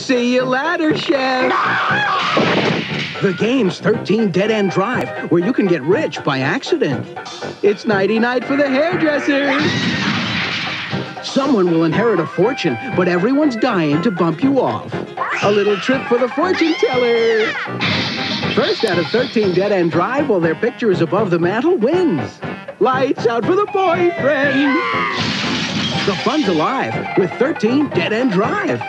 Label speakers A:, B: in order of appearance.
A: See you later, Chef. The game's 13 Dead End Drive, where you can get rich by accident. It's nighty night for the hairdresser. Someone will inherit a fortune, but everyone's dying to bump you off. A little trip for the fortune teller. First out of 13 Dead End Drive while their picture is above the mantle wins. Lights out for the boyfriend. The fun's alive with 13 Dead End Drive.